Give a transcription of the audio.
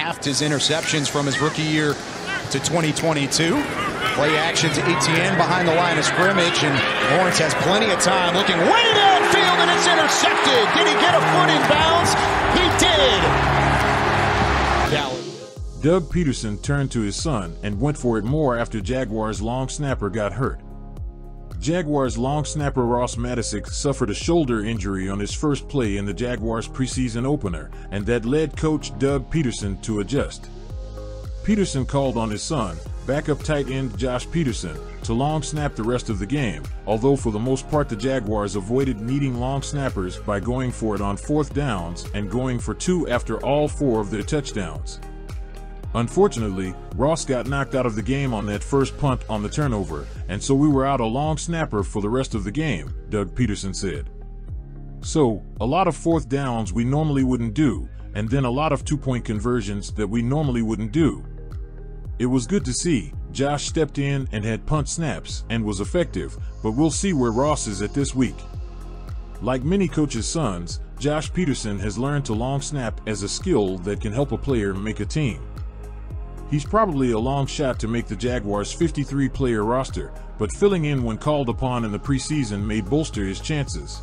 halved his interceptions from his rookie year to 2022. Play action to Etienne behind the line of scrimmage, and Lawrence has plenty of time looking way downfield, and it's intercepted. Did he get a foot in bounds? He did. Doug Pederson turned to his son and went for it more after Jaguars long snapper got hurt. Jaguars long snapper Ross Matiscik suffered a shoulder injury on his first play in the Jaguars preseason opener, and that led coach Doug Pederson to adjust. Pederson called on his son, backup tight end Josh Pederson, to long snap the rest of the game, although for the most part the Jaguars avoided needing long snappers by going for it on fourth downs and going for two after all four of their touchdowns. Unfortunately, Ross got knocked out of the game on that first punt on the turnover, and so we were out a long snapper for the rest of the game, Doug Pederson said. So, a lot of fourth downs we normally wouldn't do, and then a lot of two point conversions that we normally wouldn't do. It was good to see. Josh stepped in and had punt snaps and was effective, but we'll see where Ross is at this week. Like many coaches' sons, Josh Pederson has learned to long snap as a skill that can help a player make a team. He's probably a long shot to make the Jaguars' 53 player roster, but filling in when called upon in the preseason may bolster his chances.